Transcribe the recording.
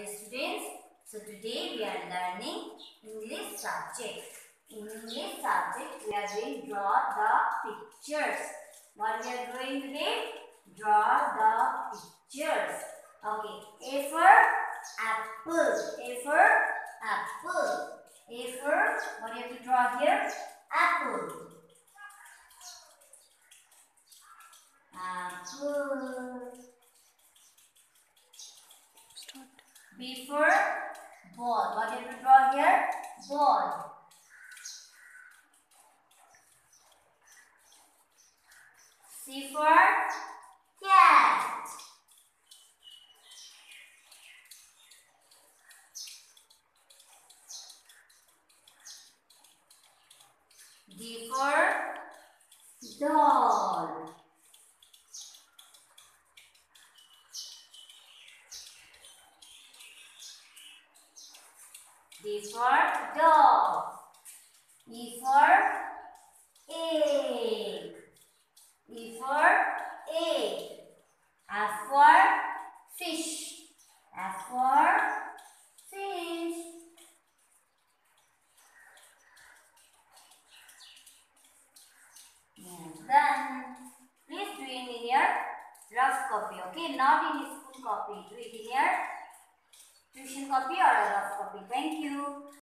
dear students. So today we are learning English subject. In English subject we are going to draw the pictures. What we are going today? Draw the pictures. Okay. A for apple. A for apple. A for what you have to draw here? Apple. Apple. B for ball. What you we draw here? Ball. C for cat. D for doll. D for dog. E for egg. E for egg. F for fish. F for fish. Yeah, done. Please do it in your rough copy, okay? Not in school copy. Do it in your copy or a rough copy. Thank you.